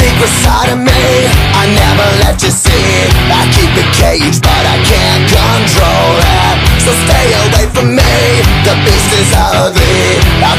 secret side of me. I never let you see I keep it caged but I can't control it. So stay away from me. The beast is ugly. I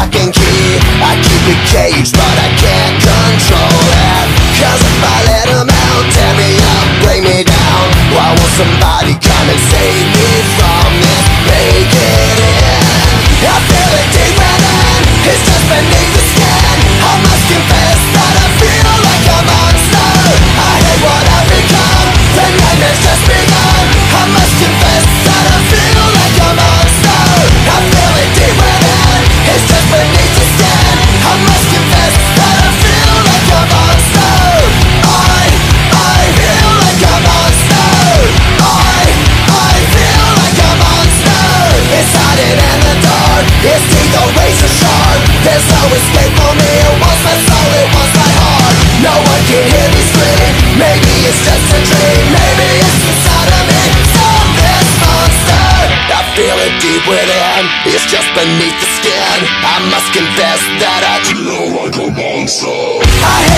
locking key I keep it caged but I can't control it Cause if I let them out, tear me up, break me down Why won't somebody come? it's just a dream. Maybe it's inside of me monster. I feel it deep within. It's just beneath the skin. I must confess that I feel like a monster. I